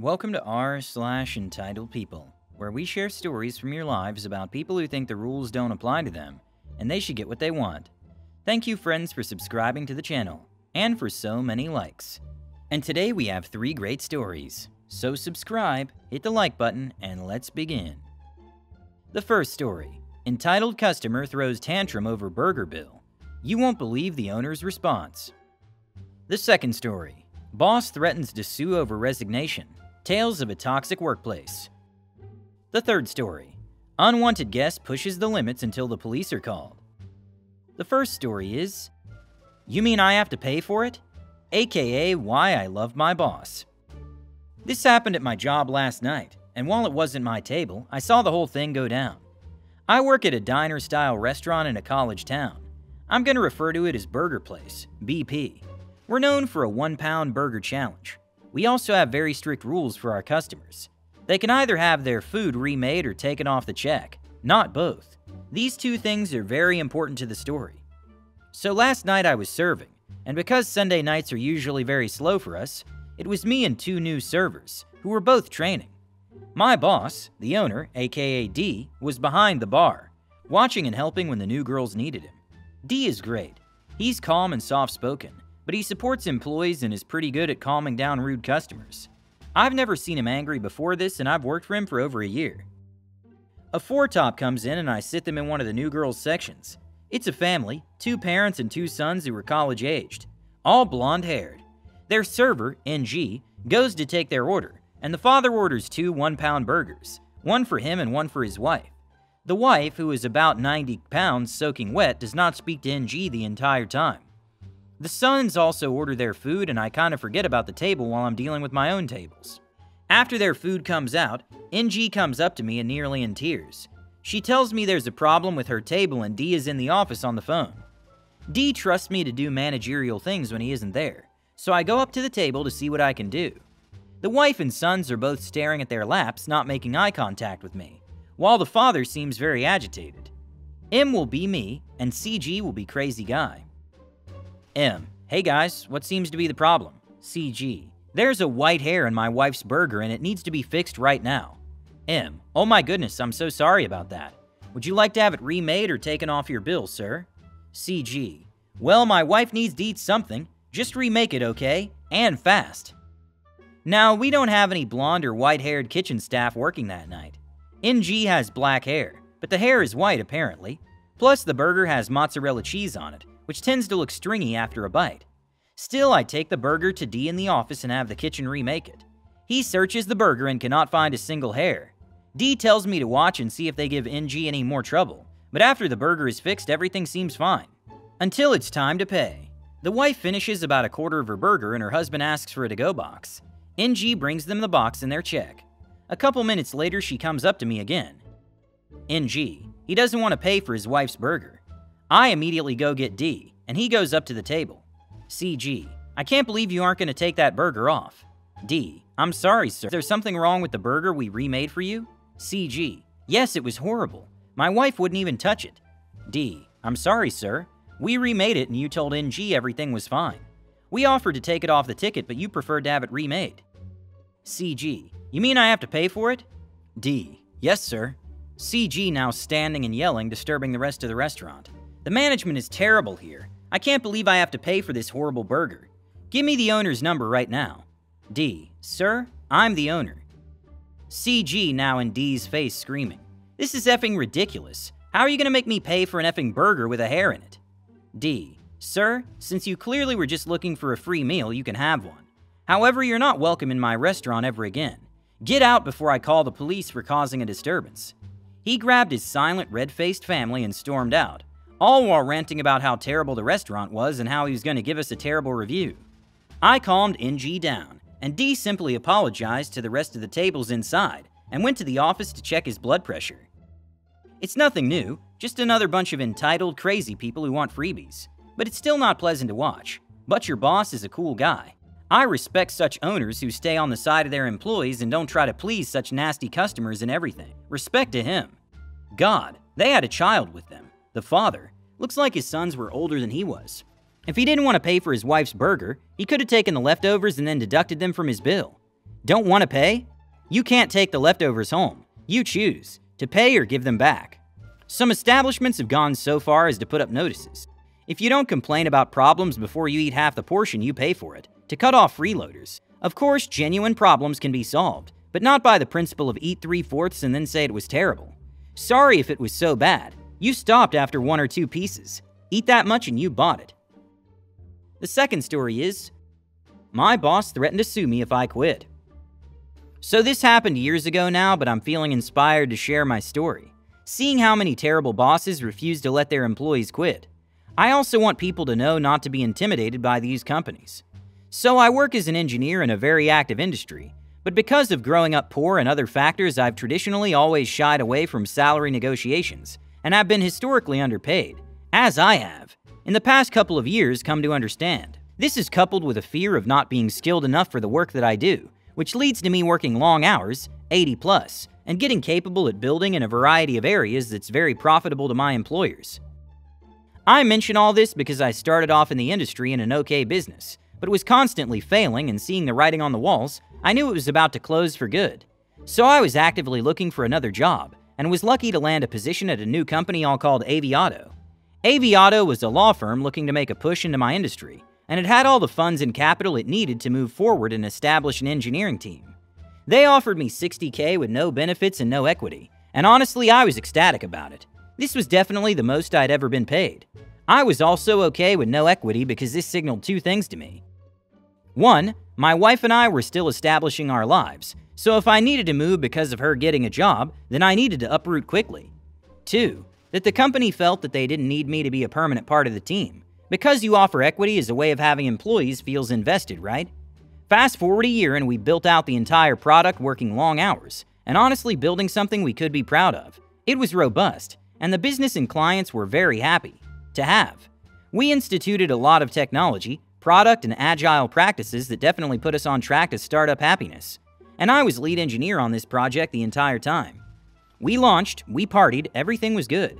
Welcome to r slash entitled people, where we share stories from your lives about people who think the rules don't apply to them and they should get what they want. Thank you, friends, for subscribing to the channel and for so many likes. And today we have three great stories. So subscribe, hit the like button, and let's begin. The first story Entitled customer throws tantrum over burger bill. You won't believe the owner's response. The second story Boss threatens to sue over resignation. Tales of a toxic workplace. The third story Unwanted guest pushes the limits until the police are called. The first story is You mean I have to pay for it? AKA Why I Love My Boss. This happened at my job last night, and while it wasn't my table, I saw the whole thing go down. I work at a diner style restaurant in a college town. I'm going to refer to it as Burger Place, BP. We're known for a one pound burger challenge. We also have very strict rules for our customers. They can either have their food remade or taken off the check, not both. These two things are very important to the story. So last night I was serving, and because Sunday nights are usually very slow for us, it was me and two new servers, who were both training. My boss, the owner, aka D, was behind the bar, watching and helping when the new girls needed him. D is great. He's calm and soft spoken, but he supports employees and is pretty good at calming down rude customers. I've never seen him angry before this, and I've worked for him for over a year. A four top comes in, and I sit them in one of the new girls' sections. It's a family, two parents and two sons who are college aged, all blonde haired. Their server, NG, goes to take their order, and the father orders two one pound burgers, one for him and one for his wife. The wife, who is about 90 pounds soaking wet, does not speak to NG the entire time. The sons also order their food, and I kind of forget about the table while I'm dealing with my own tables. After their food comes out, NG comes up to me and nearly in tears. She tells me there's a problem with her table and D is in the office on the phone. D trusts me to do managerial things when he isn't there, so I go up to the table to see what I can do. The wife and sons are both staring at their laps, not making eye contact with me, while the father seems very agitated. M will be me, and CG will be Crazy Guy. M. Hey guys, what seems to be the problem? CG. There's a white hair in my wife's burger and it needs to be fixed right now. M. Oh my goodness, I'm so sorry about that. Would you like to have it remade or taken off your bill, sir? CG. Well, my wife needs to eat something. Just remake it, okay? And fast. Now, we don't have any blonde or white haired kitchen staff working that night. NG has black hair, but the hair is white apparently. Plus, the burger has mozzarella cheese on it, which tends to look stringy after a bite. Still, I take the burger to D in the office and have the kitchen remake it. He searches the burger and cannot find a single hair. D tells me to watch and see if they give NG any more trouble, but after the burger is fixed, everything seems fine. Until it's time to pay. The wife finishes about a quarter of her burger and her husband asks for a to-go box. NG brings them the box and their check. A couple minutes later, she comes up to me again. NG, he doesn't want to pay for his wife's burger. I immediately go get D, and he goes up to the table. CG, I can't believe you aren't going to take that burger off. D, I'm sorry, sir. There's something wrong with the burger we remade for you? CG, yes, it was horrible. My wife wouldn't even touch it. D, I'm sorry, sir. We remade it and you told NG everything was fine. We offered to take it off the ticket, but you preferred to have it remade. CG, you mean I have to pay for it? D, yes, sir. CG now standing and yelling, disturbing the rest of the restaurant. The management is terrible here. I can't believe I have to pay for this horrible burger. Give me the owner's number right now. D. Sir, I'm the owner. CG now in D's face screaming. This is effing ridiculous. How are you gonna make me pay for an effing burger with a hair in it? D. Sir, since you clearly were just looking for a free meal, you can have one. However, you're not welcome in my restaurant ever again. Get out before I call the police for causing a disturbance. He grabbed his silent, red faced family and stormed out, all while ranting about how terrible the restaurant was and how he was going to give us a terrible review. I calmed NG down, and D simply apologized to the rest of the tables inside and went to the office to check his blood pressure. It's nothing new, just another bunch of entitled, crazy people who want freebies. But it's still not pleasant to watch. But your boss is a cool guy. I respect such owners who stay on the side of their employees and don't try to please such nasty customers and everything. Respect to him. God, they had a child with them. The father looks like his sons were older than he was. If he didn't want to pay for his wife's burger, he could have taken the leftovers and then deducted them from his bill. Don't want to pay? You can't take the leftovers home. You choose to pay or give them back. Some establishments have gone so far as to put up notices. If you don't complain about problems before you eat half the portion, you pay for it, to cut off freeloaders. Of course, genuine problems can be solved, but not by the principle of eat three fourths and then say it was terrible. Sorry if it was so bad. You stopped after one or two pieces. Eat that much and you bought it. The second story is My boss threatened to sue me if I quit. So this happened years ago now, but I'm feeling inspired to share my story. Seeing how many terrible bosses refuse to let their employees quit. I also want people to know not to be intimidated by these companies. So I work as an engineer in a very active industry, but because of growing up poor and other factors, I've traditionally always shied away from salary negotiations, and have been historically underpaid, as I have, in the past couple of years, come to understand. This is coupled with a fear of not being skilled enough for the work that I do, which leads to me working long hours, 80 plus, and getting capable at building in a variety of areas that's very profitable to my employers. I mention all this because I started off in the industry in an okay business, but was constantly failing and seeing the writing on the walls, I knew it was about to close for good. So I was actively looking for another job, and was lucky to land a position at a new company all called Aviato. Aviato was a law firm looking to make a push into my industry, and it had all the funds and capital it needed to move forward and establish an engineering team. They offered me 60k with no benefits and no equity, and honestly, I was ecstatic about it. This was definitely the most I'd ever been paid. I was also okay with no equity because this signaled two things to me. One, my wife and I were still establishing our lives, so if I needed to move because of her getting a job, then I needed to uproot quickly. Two, that the company felt that they didn't need me to be a permanent part of the team, because you offer equity as a way of having employees feels invested, right? Fast forward a year and we built out the entire product working long hours, and honestly building something we could be proud of. It was robust, and the business and clients were very happy to have. We instituted a lot of technology, product, and agile practices that definitely put us on track to startup happiness. And I was lead engineer on this project the entire time. We launched, we partied, everything was good.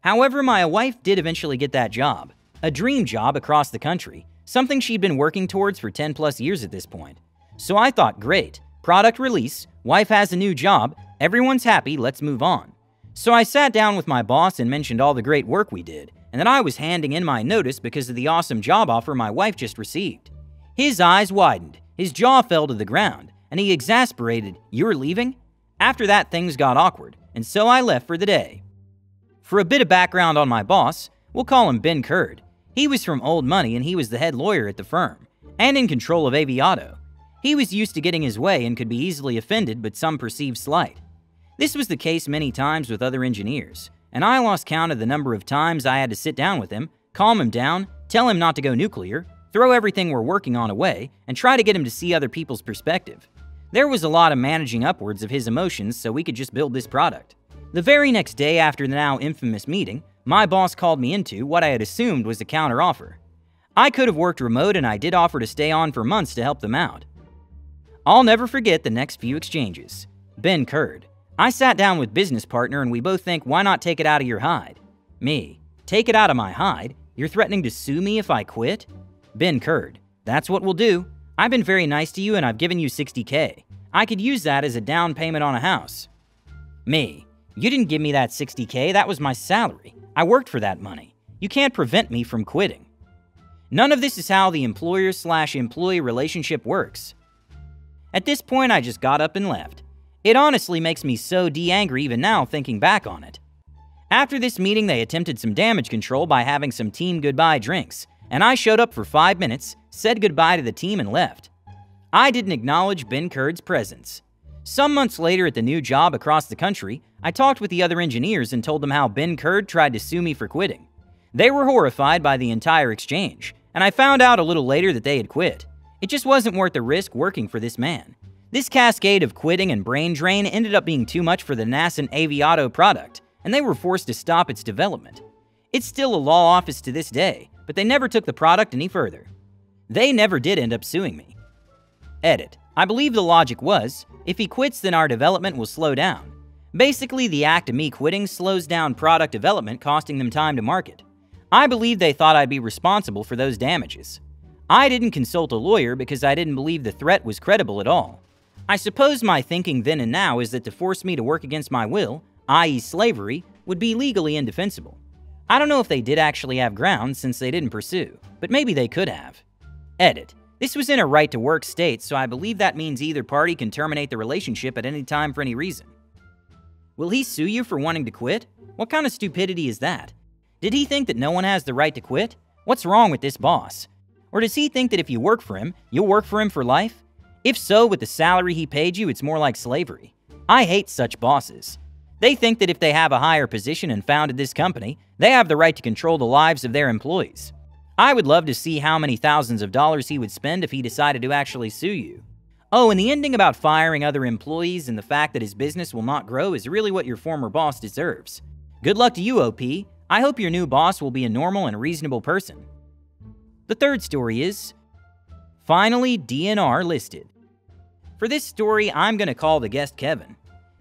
However, my wife did eventually get that job, a dream job across the country, something she'd been working towards for 10 plus years at this point. So I thought, great, product release, wife has a new job, everyone's happy, let's move on. So I sat down with my boss and mentioned all the great work we did, and that I was handing in my notice because of the awesome job offer my wife just received. His eyes widened, his jaw fell to the ground, and he exasperated, You're leaving? After that, things got awkward, and so I left for the day. For a bit of background on my boss, we'll call him Ben Curd. He was from Old Money and he was the head lawyer at the firm, and in control of Aviato. He was used to getting his way and could be easily offended but some perceived slight. This was the case many times with other engineers, and I lost count of the number of times I had to sit down with him, calm him down, tell him not to go nuclear, throw everything we're working on away, and try to get him to see other people's perspective. There was a lot of managing upwards of his emotions so we could just build this product. The very next day after the now infamous meeting, my boss called me into what I had assumed was a counteroffer. I could have worked remote and I did offer to stay on for months to help them out. I'll never forget the next few exchanges. Ben Curd. I sat down with business partner and we both think why not take it out of your hide? Me. Take it out of my hide? You're threatening to sue me if I quit? Ben Curd. That's what we'll do. I've been very nice to you and I've given you 60k. I could use that as a down payment on a house. Me. You didn't give me that 60k, that was my salary. I worked for that money. You can't prevent me from quitting. None of this is how the employer slash employee relationship works. At this point, I just got up and left. It honestly makes me so de-angry even now thinking back on it. After this meeting, they attempted some damage control by having some team goodbye drinks, and I showed up for five minutes, said goodbye to the team, and left. I didn't acknowledge Ben Kurd's presence. Some months later at the new job across the country, I talked with the other engineers and told them how Ben Kurd tried to sue me for quitting. They were horrified by the entire exchange, and I found out a little later that they had quit. It just wasn't worth the risk working for this man. This cascade of quitting and brain drain ended up being too much for the nascent Aviato product, and they were forced to stop its development. It's still a law office to this day, but they never took the product any further. They never did end up suing me. Edit. I believe the logic was, if he quits then our development will slow down. Basically, the act of me quitting slows down product development, costing them time to market. I believe they thought I'd be responsible for those damages. I didn't consult a lawyer because I didn't believe the threat was credible at all. I suppose my thinking then and now is that to force me to work against my will, i.e., slavery, would be legally indefensible. I don't know if they did actually have grounds since they didn't pursue, but maybe they could have. Edit. This was in a right to work state, so I believe that means either party can terminate the relationship at any time for any reason. Will he sue you for wanting to quit? What kind of stupidity is that? Did he think that no one has the right to quit? What's wrong with this boss? Or does he think that if you work for him, you'll work for him for life? If so, with the salary he paid you, it's more like slavery. I hate such bosses. They think that if they have a higher position and founded this company, they have the right to control the lives of their employees. I would love to see how many thousands of dollars he would spend if he decided to actually sue you. Oh, and the ending about firing other employees and the fact that his business will not grow is really what your former boss deserves. Good luck to you, OP. I hope your new boss will be a normal and reasonable person. The third story is Finally, DNR listed. For this story, I'm going to call the guest Kevin.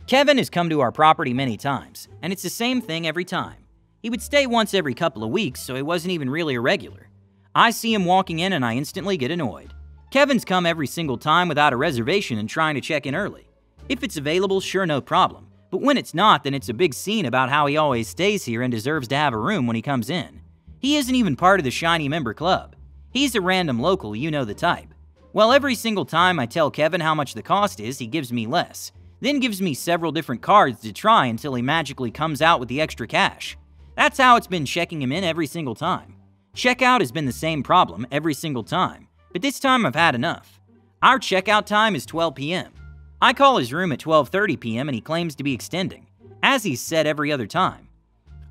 Kevin has come to our property many times, and it's the same thing every time. He would stay once every couple of weeks, so he wasn't even really a regular. I see him walking in and I instantly get annoyed. Kevin's come every single time without a reservation and trying to check in early. If it's available, sure, no problem. But when it's not, then it's a big scene about how he always stays here and deserves to have a room when he comes in. He isn't even part of the Shiny member club. He's a random local, you know the type. Well, every single time I tell Kevin how much the cost is, he gives me less, then gives me several different cards to try until he magically comes out with the extra cash. That's how it's been checking him in every single time. Checkout has been the same problem every single time, but this time I've had enough. Our checkout time is 12 p.m. I call his room at 12:30 p.m. and he claims to be extending, as he's said every other time.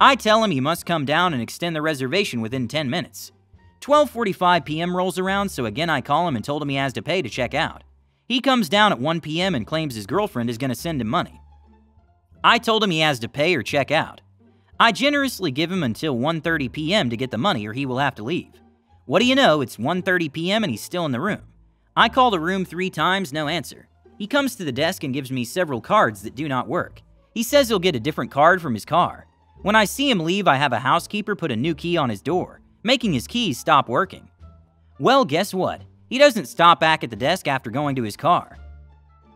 I tell him he must come down and extend the reservation within 10 minutes. 12:45 p.m. rolls around, so again I call him and told him he has to pay to check out. He comes down at 1 p.m. and claims his girlfriend is going to send him money. I told him he has to pay or check out. I generously give him until 1.30 p.m. to get the money or he will have to leave. What do you know, it's 1.30 p.m. and he's still in the room. I call the room three times, no answer. He comes to the desk and gives me several cards that do not work. He says he'll get a different card from his car. When I see him leave, I have a housekeeper put a new key on his door, making his keys stop working. Well, guess what? He doesn't stop back at the desk after going to his car.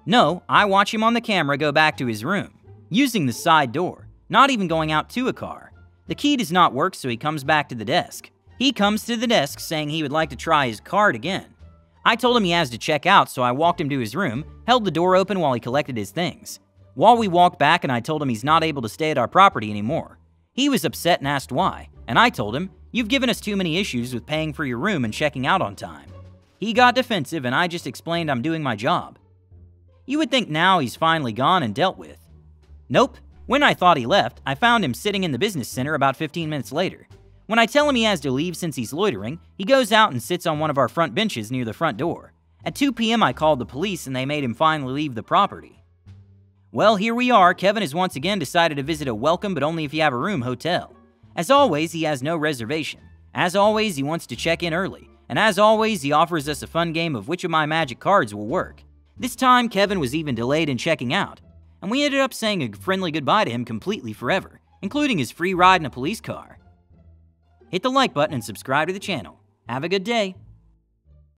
No, I watch him on the camera go back to his room, using the side door not even going out to a car. The key does not work, so he comes back to the desk. He comes to the desk saying he would like to try his card again. I told him he has to check out, so I walked him to his room, held the door open while he collected his things. While we walked back and I told him he's not able to stay at our property anymore. He was upset and asked why, and I told him, You've given us too many issues with paying for your room and checking out on time. He got defensive and I just explained I'm doing my job. You would think now he's finally gone and dealt with. Nope, when I thought he left, I found him sitting in the business center about 15 minutes later. When I tell him he has to leave since he's loitering, he goes out and sits on one of our front benches near the front door. At 2 p.m., I called the police and they made him finally leave the property. Well, here we are. Kevin has once again decided to visit a welcome but only if you have a room hotel. As always, he has no reservation. As always, he wants to check in early. And as always, he offers us a fun game of which of my magic cards will work. This time, Kevin was even delayed in checking out and we ended up saying a friendly goodbye to him completely forever, including his free ride in a police car. Hit the like button and subscribe to the channel. Have a good day.